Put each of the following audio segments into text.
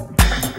Bye.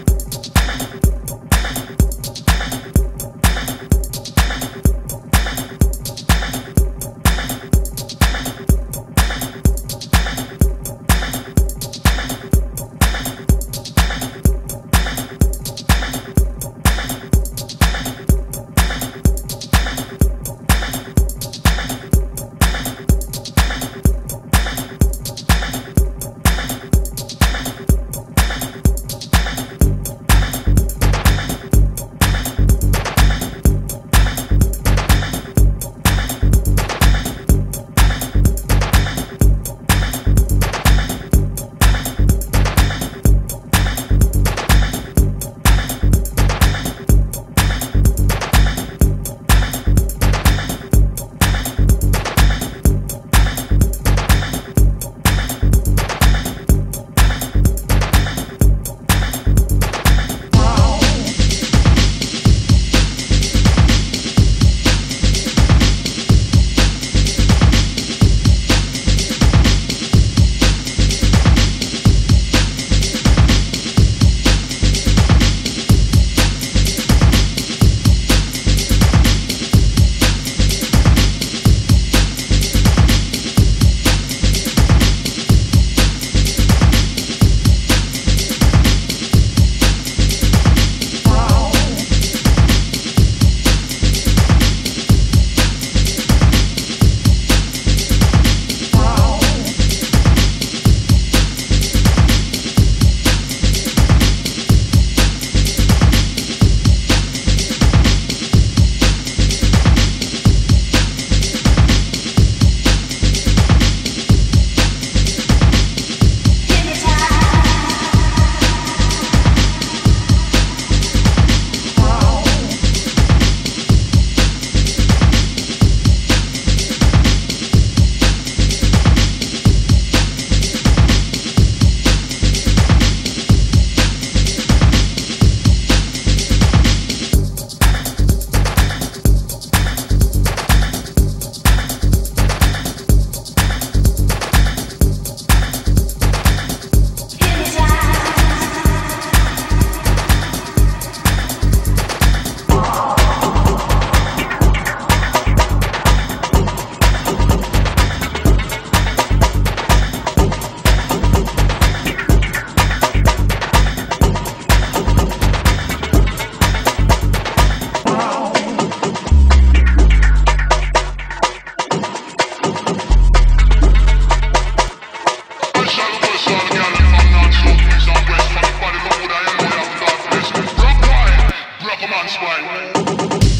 dance one.